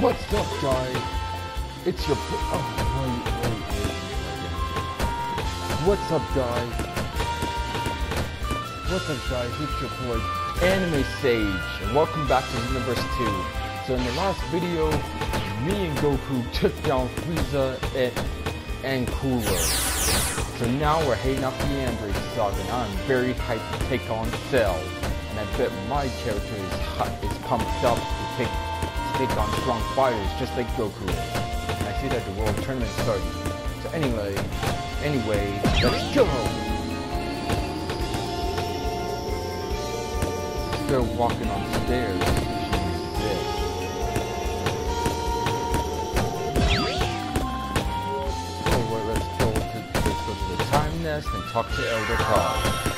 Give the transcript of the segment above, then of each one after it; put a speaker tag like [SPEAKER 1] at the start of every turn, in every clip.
[SPEAKER 1] What's up, guys? It's your. Oh, wait, wait, wait. What's up, guys? What's up, guys? It's your boy, Anime Sage, and welcome back to Xenoverse 2. So, in the last video, me and Goku took down Frieza and, and Cooler. So now we're heading up the Android Saga, and I'm very hyped to take on Cell. And I bet my character is, hot, is pumped up to take take on strong fighters just like Goku. I see that the world tournament starting. So anyway, anyway, let's go! Still walking on stairs. Oh, let's go to, let's go to the time nest and talk to Elder Kai.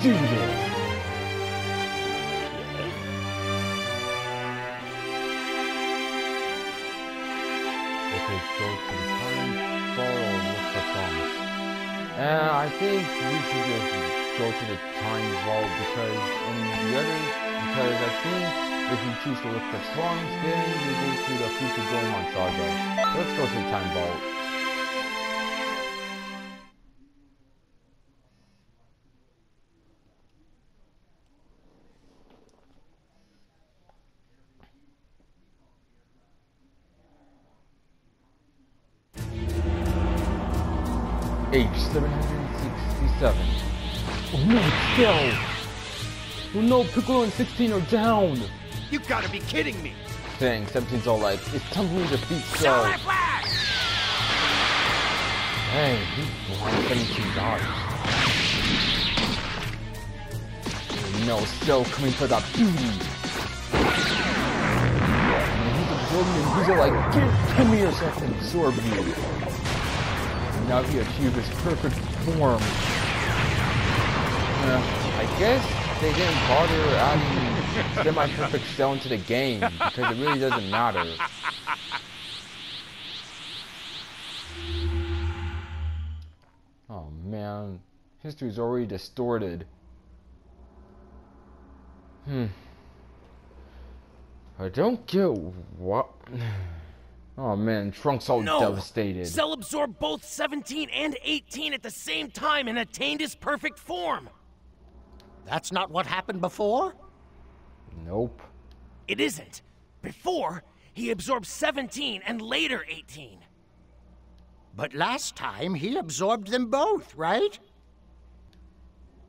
[SPEAKER 1] Do this! Okay, go to the time bar or. Uh, I think we should just go to the time vault because in the other, because I think if we choose to look for songs, then we go to the future Goemon saga. Let's go to the time vault. Age 767. Oh no, it's! Oh no, Piccolo and 16 are down!
[SPEAKER 2] You gotta be kidding me!
[SPEAKER 1] Dang, 17's all like, it's time for me to defeat Cell. Dang, he's behind 17 dollars. No, Cell coming for that booty! And he's absorbing and he's all like, give, give me yourself and absorb you. Now he achieved his perfect form. Uh, I guess they didn't bother adding semi-perfect Cell into the game because it really doesn't matter. Oh man, history's already distorted. Hmm. I don't get what. Oh man, Trunks all
[SPEAKER 2] No!
[SPEAKER 1] devastated.
[SPEAKER 2] Cell absorbed both 17 and 18 at the same time and attained his perfect form.
[SPEAKER 3] That's not what happened before?
[SPEAKER 1] Nope.
[SPEAKER 2] It isn't. Before, he absorbed 17 and later 18.
[SPEAKER 3] But last time he absorbed them both, right?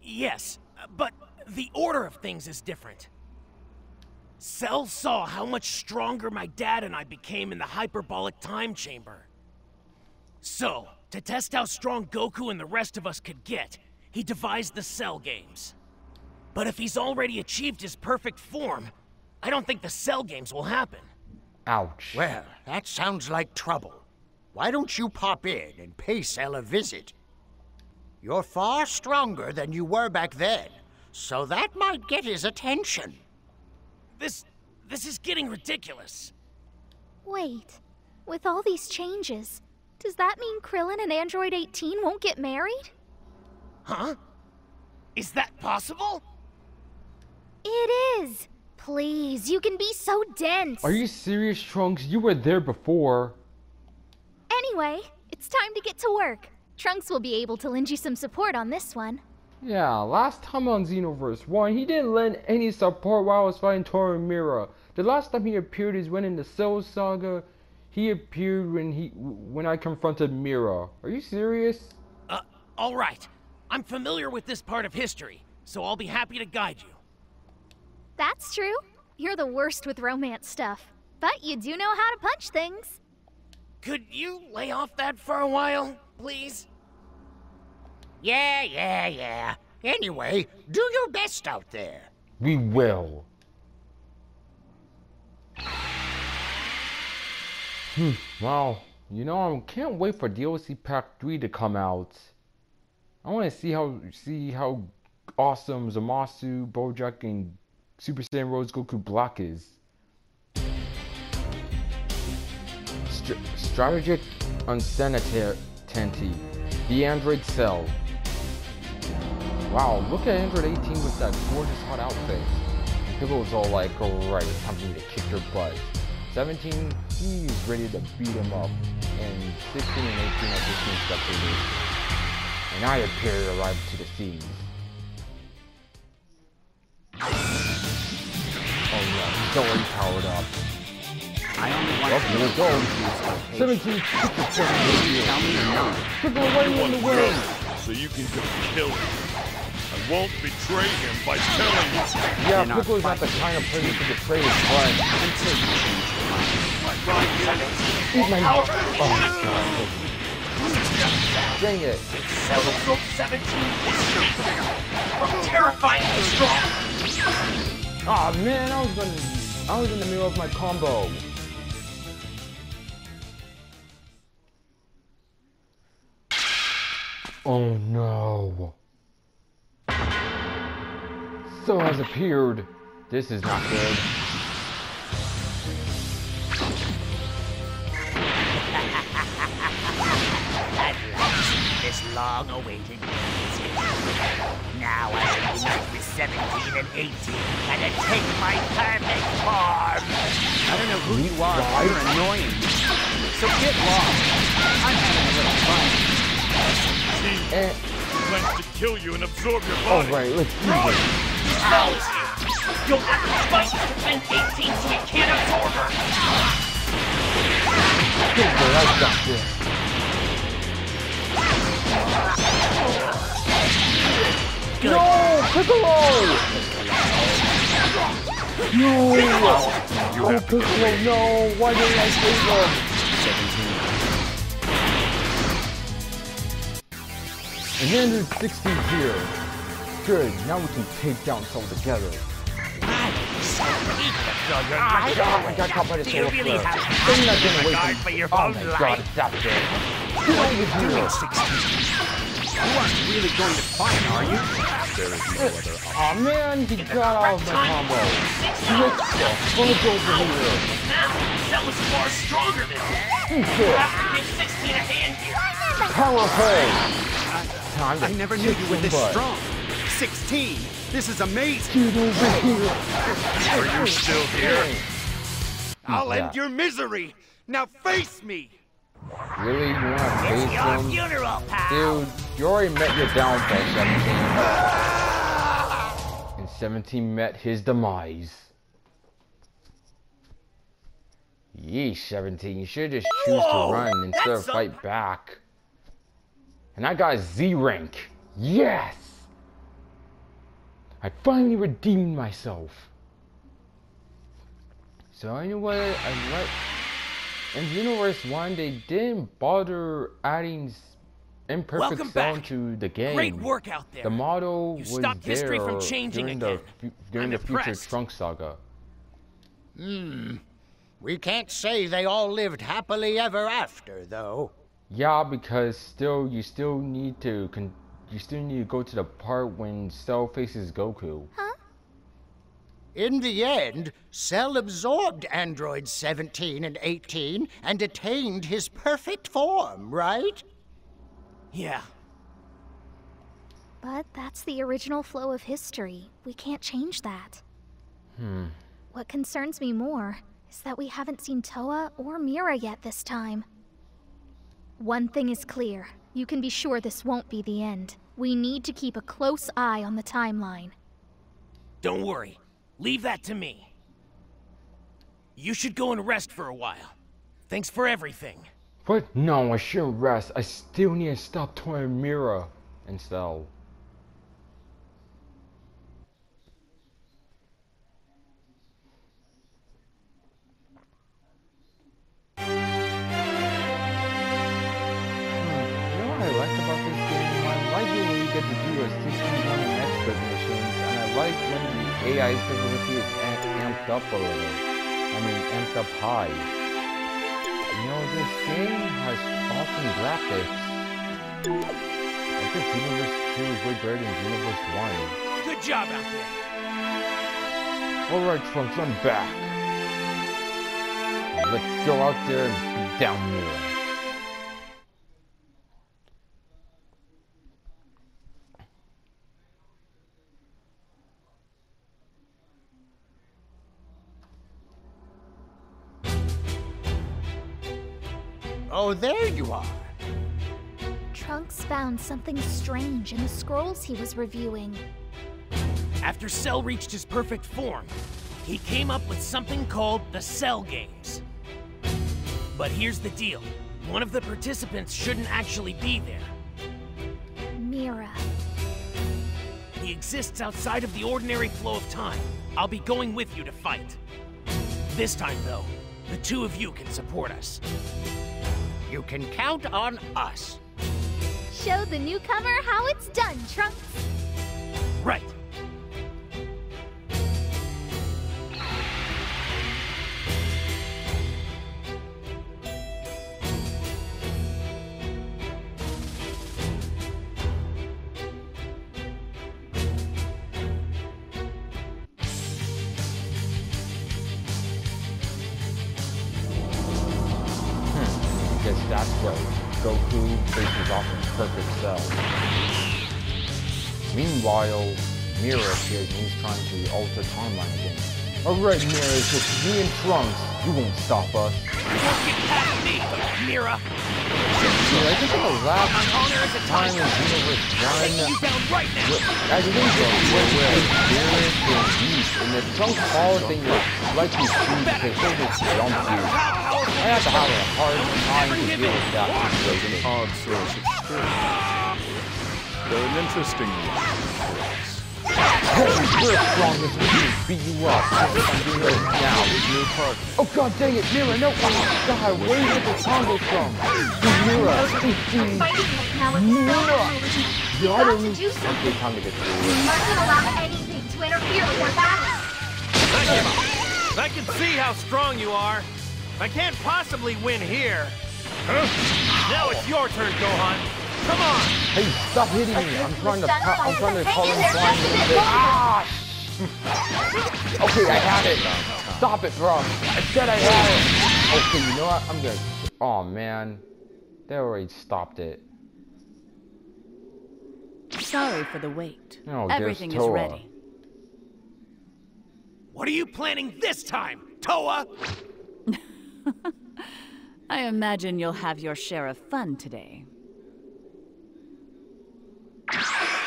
[SPEAKER 2] Yes, but the order of things is different. Cell saw how much stronger my dad and I became in the hyperbolic time chamber. So, to test how strong Goku and the rest of us could get, he devised the Cell games. But if he's already achieved his perfect form, I don't think the Cell games will happen.
[SPEAKER 1] Ouch.
[SPEAKER 3] Well, that sounds like trouble. Why don't you pop in and pay Cell a visit? You're far stronger than you were back then, so that might get his attention.
[SPEAKER 2] This. this is getting ridiculous.
[SPEAKER 4] Wait, with all these changes, does that mean Krillin and Android 18 won't get married?
[SPEAKER 2] Huh? Is that possible?
[SPEAKER 4] It is! Please, you can be so dense.
[SPEAKER 1] Are you serious, Trunks? You were there before.
[SPEAKER 4] Anyway, it's time to get to work. Trunks will be able to lend you some support on this one.
[SPEAKER 1] Yeah, last time on Xenoverse 1, he didn't lend any support while I was fighting Towa Mira. The last time he appeared is when in the Cell Saga, he appeared when he when I confronted Mira. Are you serious?
[SPEAKER 2] Uh, all right. I'm familiar with this part of history, so I'll be happy to guide you.
[SPEAKER 4] That's true. You're the worst with romance stuff. But you do know how to punch things.
[SPEAKER 2] Could you lay off that for a while, please?
[SPEAKER 3] Yeah, yeah, yeah. Anyway, do your best out there.
[SPEAKER 1] We will. Hmm, wow. You know, I can't wait for DLC Pack 3 to come out. I want to see how see how awesome Zamasu, Bojack, and Super Saiyan Rose Goku Black is. Str- strategic unsanitary, the android cell. Wow, look at Android 18 with that gorgeous hot outfit. Piccolo's all like, alright, it's time for me to kick your butt. 17, he's ready to beat him up. And 16 and 18 are just spectators. And I appear to arrive to the scene. Oh yeah, already powered up.
[SPEAKER 5] I only want
[SPEAKER 1] Well,
[SPEAKER 5] to location.
[SPEAKER 1] 17, kick the
[SPEAKER 5] Tell me or not.
[SPEAKER 1] Piccolo right in the way.
[SPEAKER 6] so you can just kill him. I won't betray him by telling you.
[SPEAKER 1] Yeah,
[SPEAKER 5] You're not
[SPEAKER 1] Piccolo's not the kind of person to betray his friend.
[SPEAKER 5] Until you change your mind.
[SPEAKER 1] Eat my... Oh, God. Dang it.
[SPEAKER 2] Cell 17 from terrifying to strong.
[SPEAKER 1] Aw man, I was gonna... I was in the middle of my combo. Oh no. So has appeared. This is not good.
[SPEAKER 3] At last, this long-awaited day. Now I shall unite with 17 and 18 and take my perfect form.
[SPEAKER 5] I don't know who you are, but you're annoying. So get lost. I'm having a little fun.
[SPEAKER 6] He
[SPEAKER 1] Eh,
[SPEAKER 6] plans to kill you and absorb your body.
[SPEAKER 1] alright, let's do this.
[SPEAKER 2] Out! You'll have to fight to defend 18 so you can't absorb her.
[SPEAKER 1] Piccolo, I got this. No, Piccolo! No! Oh, Piccolo, no! Why didn't I save him?
[SPEAKER 5] 17.
[SPEAKER 1] And then there's 16 here. Good, now we can take down Soul together. Ah, God, I got caught by the
[SPEAKER 3] you
[SPEAKER 1] soul
[SPEAKER 3] really
[SPEAKER 1] flare. not getting away
[SPEAKER 3] regard for your
[SPEAKER 1] Oh my
[SPEAKER 3] life?
[SPEAKER 1] God, stop it. Get
[SPEAKER 3] What are you doing, 16?
[SPEAKER 5] You aren't really going to fight, are you? There is no other option.
[SPEAKER 1] Aw man, he got out of my combo. Trickster, fudge over here.
[SPEAKER 2] Cell is far stronger than you.
[SPEAKER 1] You
[SPEAKER 2] You to give 16 a hand here.
[SPEAKER 1] Time to
[SPEAKER 5] I never knew you were this strong. 16. This is amazing.
[SPEAKER 1] Get over here.
[SPEAKER 6] Are you still here?
[SPEAKER 5] I'll
[SPEAKER 1] Yeah.
[SPEAKER 5] end your misery. Now face me.
[SPEAKER 1] Really? You wanna face
[SPEAKER 3] It's your
[SPEAKER 1] him?
[SPEAKER 3] funeral, pal.
[SPEAKER 1] Dude, you already met your downfall, 17. And 17 met his demise. Yeesh, 17. You should just choose
[SPEAKER 2] Whoa,
[SPEAKER 1] to run instead of fight back. And I got Z rank. Yes! I finally redeemed myself. So you know what? I like in Xenoverse 1 they didn't bother adding imperfect
[SPEAKER 2] Welcome
[SPEAKER 1] sound
[SPEAKER 2] back.
[SPEAKER 1] to the game.
[SPEAKER 2] Great work out there.
[SPEAKER 1] The model
[SPEAKER 2] You
[SPEAKER 1] was
[SPEAKER 2] stopped
[SPEAKER 1] there
[SPEAKER 2] history from changing
[SPEAKER 1] during
[SPEAKER 2] again.
[SPEAKER 1] the during
[SPEAKER 2] I'm
[SPEAKER 1] the future
[SPEAKER 2] impressed.
[SPEAKER 1] Trunk saga. Hmm.
[SPEAKER 3] We can't say they all lived happily ever after, though.
[SPEAKER 1] Yeah, because still you still need to con- you still need to go to the part when Cell faces Goku. Huh?
[SPEAKER 3] In the end, Cell absorbed androids 17 and 18 and attained his perfect form, right?
[SPEAKER 2] Yeah.
[SPEAKER 4] But that's the original flow of history. We can't change that. Hmm. What concerns me more is that we haven't seen Towa or Mira yet this time. One thing is clear. You can be sure this won't be the end. We need to keep a close eye on the timeline.
[SPEAKER 2] Don't worry. Leave that to me. You should go and rest for a while. Thanks for everything.
[SPEAKER 1] But no, I shouldn't rest. I still need to stop toying Mira and Cell. Hmm, AI difficulty is am- amped up a little. I mean, amped up high. You know, this game has awesome graphics. I think Xenoverse 2 is way better than Xenoverse 1.
[SPEAKER 2] Good job out there.
[SPEAKER 1] Alright, Trunks, I'm back. Let's go out there and beat down Mira.
[SPEAKER 3] Oh, there you are.
[SPEAKER 4] Trunks found something strange in the scrolls he was reviewing.
[SPEAKER 2] After Cell reached his perfect form, he came up with something called the Cell Games. But here's the deal. One of the participants shouldn't actually be there.
[SPEAKER 4] Mira.
[SPEAKER 2] He exists outside of the ordinary flow of time. I'll be going with you to fight. This time, though, the two of you can support us.
[SPEAKER 3] You can count on us.
[SPEAKER 4] Show the newcomer how it's done, Trunks.
[SPEAKER 2] Right.
[SPEAKER 1] That's where Goku faces off in Perfect Cell. Meanwhile, Mira appears and he's trying to alter timeline again. Alright, Mira, it's just me and Trunks. You won't stop us.
[SPEAKER 2] You won't get past me, Mira!
[SPEAKER 1] Mira, I think in the last
[SPEAKER 2] is
[SPEAKER 1] time
[SPEAKER 2] time
[SPEAKER 1] in
[SPEAKER 2] Taking
[SPEAKER 1] 1,
[SPEAKER 2] you down right now!
[SPEAKER 1] I think the switch was Beerus and Beast, and if Trunks falls, then you're likely screwed because he'll just jump you. I have to have a hard time to deal with that situation.
[SPEAKER 6] Odd source of strength. Though an interesting one, of course.
[SPEAKER 1] Hey, you're strong as we can beat you up. I'm doing it now.
[SPEAKER 6] New part.
[SPEAKER 1] Oh god dang it, Mira, no! Oh god, where did the combo from? Mira,
[SPEAKER 4] Now it's
[SPEAKER 1] Mira!
[SPEAKER 4] You
[SPEAKER 1] Got
[SPEAKER 4] got to
[SPEAKER 1] him.
[SPEAKER 4] do something.
[SPEAKER 1] Okay, time to get through it.
[SPEAKER 4] You
[SPEAKER 1] it.
[SPEAKER 4] mustn't allow anything to interfere with our battle.
[SPEAKER 5] I can see how strong you are. I can't possibly win here. Now it's your turn, Gohan. Come on.
[SPEAKER 1] Hey, stop hitting me! I'm trying to,
[SPEAKER 4] Stand
[SPEAKER 1] I'm trying to
[SPEAKER 4] us.
[SPEAKER 1] call
[SPEAKER 4] Hang
[SPEAKER 1] him
[SPEAKER 4] in there a
[SPEAKER 1] a
[SPEAKER 4] bit
[SPEAKER 1] bit.
[SPEAKER 4] longer.
[SPEAKER 1] Ah! okay, I had it! Stop it, bro! I said I had it! Okay, you know what? I'm gonna... Oh, man. They already stopped it.
[SPEAKER 7] Sorry for the wait.
[SPEAKER 1] Oh, there's
[SPEAKER 7] Everything is
[SPEAKER 1] Towa.
[SPEAKER 7] ready.
[SPEAKER 2] What are you planning this time, Towa?
[SPEAKER 7] I imagine you'll have your share of fun today.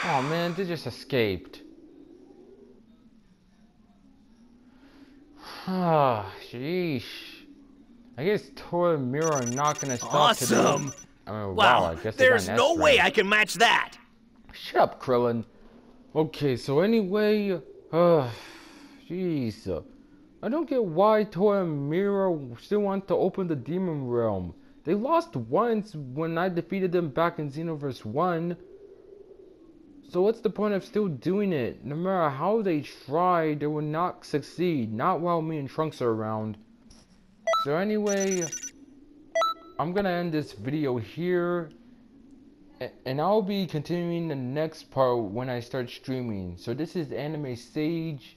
[SPEAKER 1] Oh, man, they just escaped. Ah, sheesh. I guess Towa and Mira are not gonna stop today.
[SPEAKER 2] Awesome!
[SPEAKER 1] I mean, wow,
[SPEAKER 2] Wow,
[SPEAKER 1] I guess
[SPEAKER 2] there's no
[SPEAKER 1] S
[SPEAKER 2] way
[SPEAKER 1] rank.
[SPEAKER 2] I can match that!
[SPEAKER 1] Shut up, Krillin. Okay, so anyway, uh, jeez, uh, I don't get why Towa and Mira still want to open the Demon Realm. They lost once when I defeated them back in Xenoverse 1. So what's the point of still doing it? No matter how they try, they will not succeed. Not while me and Trunks are around. So anyway, I'm gonna end this video here. And I'll be continuing the next part when I start streaming. So this is Anime Sage,